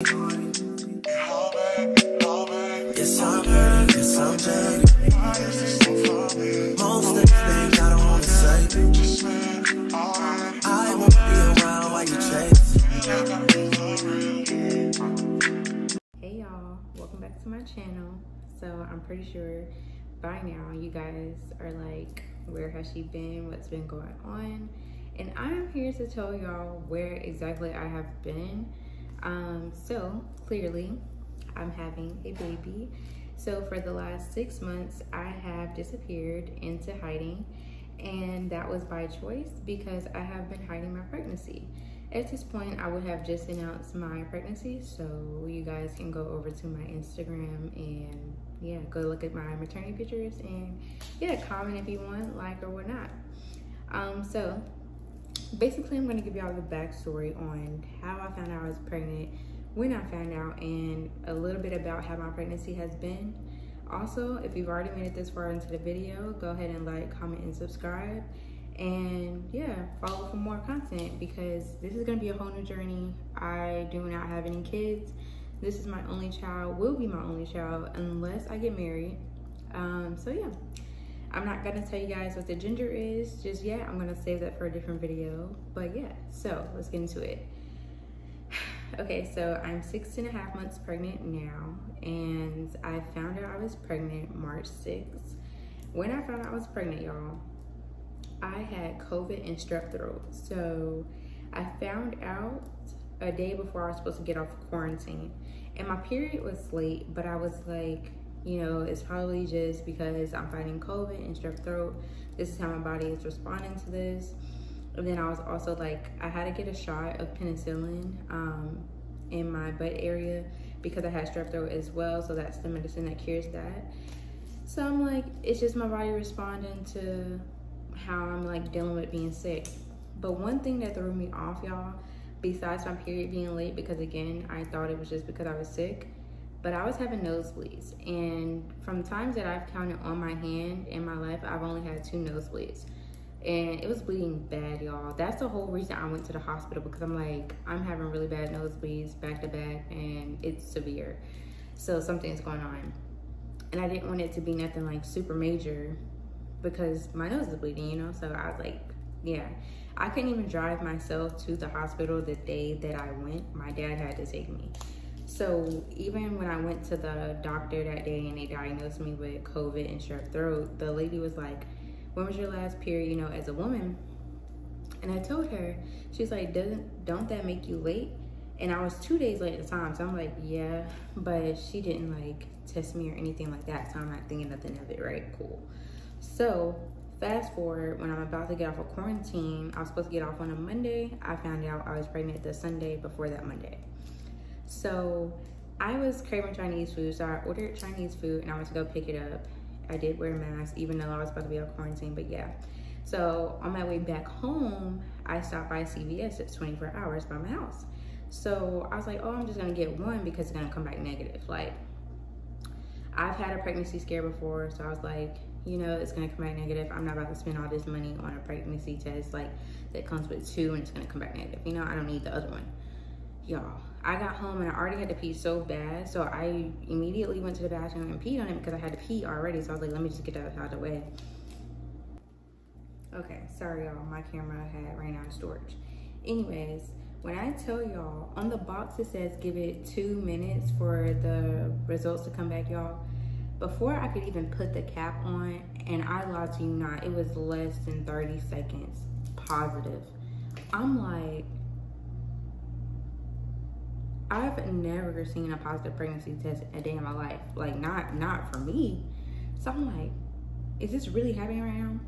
Yes, I'm. Most of the things I don't wanna say. I won't be around while you chase. Hey y'all, welcome back to my channel. So I'm pretty sure by now you guys are like, where has she been? What's been going on? And I'm here to tell y'all where exactly I have been. Um, so clearly I'm having a baby. So for the last six months, I have disappeared into hiding and that was by choice because I have been hiding my pregnancy. At this point, I would have just announced my pregnancy, so you guys can go over to my Instagram and yeah, go look at my maternity pictures and yeah, comment if you want, like or whatnot. Um, so basically, I'm gonna give y'all the backstory on how I found out I was pregnant, when I found out, and a little bit about how my pregnancy has been. Also, if you've already made it this far into the video, go ahead and like, comment, and subscribe. And yeah, follow for more content because this is gonna be a whole new journey. I do not have any kids. This is my only child, will be my only child unless I get married. Um, so yeah, I'm not gonna tell you guys what the gender is just yet. I'm gonna save that for a different video. But yeah, so let's get into it. Okay, so I'm six and a half months pregnant now, and I found out I was pregnant March 6th. When I found out I was pregnant, y'all, I had COVID and strep throat. So I found out a day before I was supposed to get off quarantine. And my period was late, but I was like, you know, it's probably just because I'm fighting COVID and strep throat. This is how my body is responding to this. And then I was also like, I had to get a shot of penicillin um, in my butt area because I had strep throat as well. So that's the medicine that cures that. So I'm like, it's just my body responding to how I'm like dealing with being sick. But one thing that threw me off, y'all, besides my period being late, because again, I thought it was just because I was sick, but I was having nosebleeds. And from times that I've counted on my hand in my life, I've only had two nosebleeds and it was bleeding bad, y'all. That's the whole reason I went to the hospital because I'm like, I'm having really bad nosebleeds back to back and it's severe. So something's going on. And I didn't want it to be nothing like super major because my nose is bleeding, you know? So I was like, yeah. I couldn't even drive myself to the hospital the day that I went. My dad had to take me. So even when I went to the doctor that day and they diagnosed me with COVID and strep throat, the lady was like, when was your last period, you know, as a woman? And I told her, she's like, doesn't, don't that make you late? And I was two days late at the time. So I'm like, yeah, but she didn't like test me or anything like that. So I'm not thinking nothing of it, right? Cool. So fast forward, when I'm about to get off of quarantine, I was supposed to get off on a Monday. I found out I was pregnant the Sunday before that Monday. So I was craving Chinese food. So I ordered Chinese food and I went to go pick it up. I did wear a mask even though I was about to be on quarantine, but yeah. So on my way back home, I stopped by CVS. It's 24 hours by my house. So I was like, oh, I'm just gonna get one because it's gonna come back negative. Like, I've had a pregnancy scare before, so I was like, you know, it's gonna come back negative. I'm not about to spend all this money on a pregnancy test like that comes with two and it's gonna come back negative. You know, I don't need the other one. Y'all, I got home and I already had to pee so bad. So I immediately went to the bathroom and peed on it because I had to pee already. So I was like, let me just get that out of the way. Okay, sorry y'all, my camera had ran out of storage. Anyways, when I tell y'all, on the box it says give it two minutes for the results to come back, y'all. Before I could even put the cap on, and I lied to you not, it was less than 30 seconds positive. I'm like, I've never seen a positive pregnancy test a day in my life. Like not not for me. So I'm like, is this really happening right now?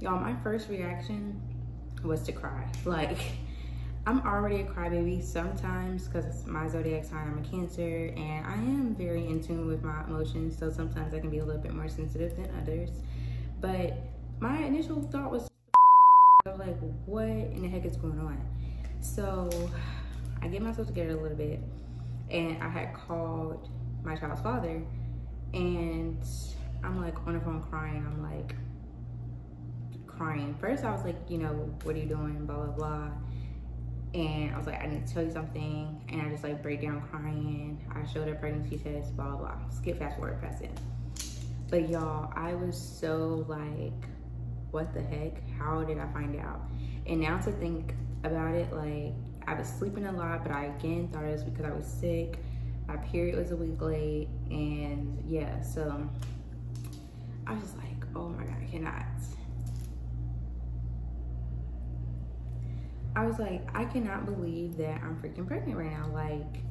Y'all, my first reaction was to cry. Like, I'm already a crybaby sometimes because it's my zodiac sign, I'm a cancer, and I am very in tune with my emotions. So sometimes I can be a little bit more sensitive than others. But my initial thought was, I was like, what in the heck is going on? So I get myself together a little bit and I had called my child's father and I'm like on the phone crying. I'm like crying. First I was like, you know, what are you doing? Blah, blah, blah. And I was like, I need to tell you something. And I just like break down crying. I showed her pregnancy test, blah, blah. Skip fast forward past it. But y'all, I was so like, what the heck? How did I find out? And now to think about it, like I was sleeping a lot, but I again thought it was because I was sick. My period was a week late. And yeah, so I was like, oh my God, I cannot. I was like, I cannot believe that I'm freaking pregnant right now. Like,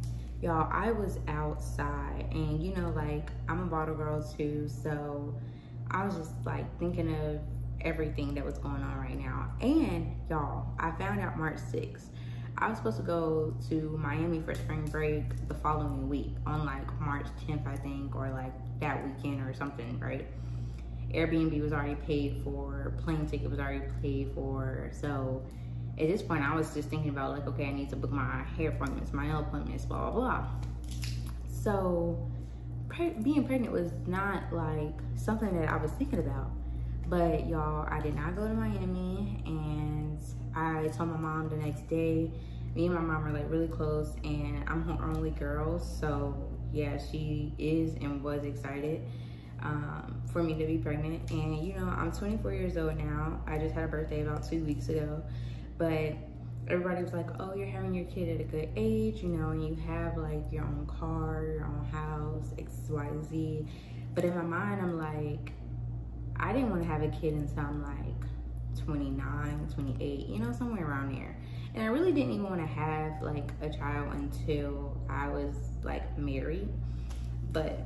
y'all, I was outside and you know, like I'm a bottle girl too. So I was just like thinking of everything that was going on right now. And y'all, I found out March 6th. I was supposed to go to Miami for spring break the following week on like March 10th, I think, or like that weekend or something, right? Airbnb was already paid for, plane ticket was already paid for. So at this point, I was just thinking about like, okay, I need to book my hair appointments, my nail appointments, blah, blah, blah. So pre being pregnant was not like something that I was thinking about. But y'all, I did not go to Miami and I told my mom the next day, me and my mom are like really close and I'm her only girl. So yeah, she is and was excited um, for me to be pregnant. And you know, I'm 24 years old now. I just had a birthday about two weeks ago. But everybody was like, oh, you're having your kid at a good age, you know, and you have like your own car, your own house, X, Y, Z. But in my mind, I'm like, I didn't want to have a kid until I'm like 29, 28, you know, somewhere around there. And I really didn't even want to have like a child until I was like married. But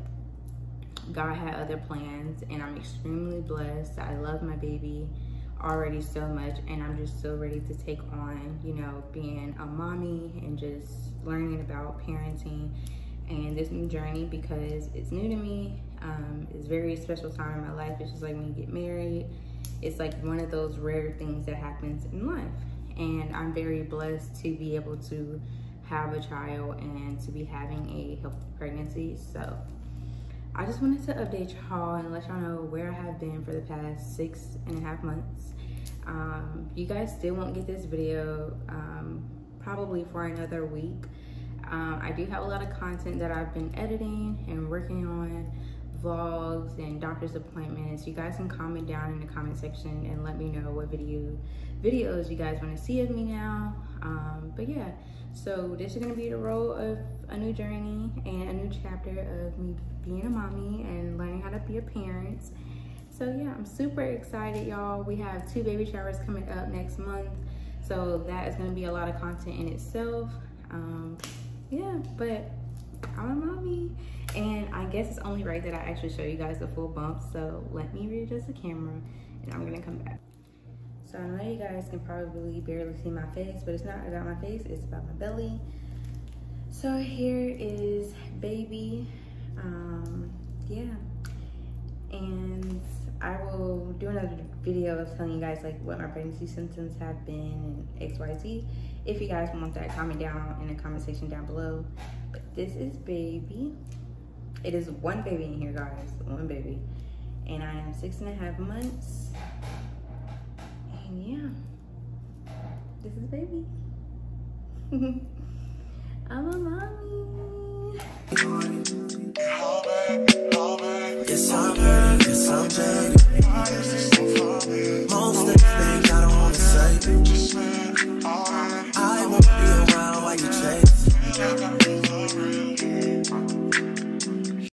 God had other plans and I'm extremely blessed. I love my baby already so much and I'm just so ready to take on, you know, being a mommy and just learning about parenting and this new journey because it's new to me. Um, it's very special time in my life. It's just like when you get married, it's like one of those rare things that happens in life. And I'm very blessed to be able to have a child and to be having a healthy pregnancy. So I just wanted to update y'all and let y'all know where I have been for the past six and a half months. Um, you guys still won't get this video um, probably for another week. Um, I do have a lot of content that I've been editing and working on, vlogs and doctor's appointments. You guys can comment down in the comment section and let me know what video videos you guys want to see of me now. Um, but yeah, so this is gonna be the role of a new journey and a new chapter of me being a mommy and learning how to be a parent. So yeah, I'm super excited, y'all. We have two baby showers coming up next month. So that is gonna be a lot of content in itself. Um, yeah, but I'm a mommy. And I guess it's only right that I actually show you guys the full bump. So let me readjust the camera and I'm gonna come back. So I know you guys can probably barely see my face, but it's not about my face, it's about my belly. So here is baby, um, yeah. And I will do another video of telling you guys like what my pregnancy symptoms have been and XYZ. If you guys want that, comment down in the comment section down below. But this is baby. It is one baby in here, guys, one baby. And I am six and a half months and yeah, this is baby. I'm a mommy. Most things I don't wanna say. I won't be around while you chase.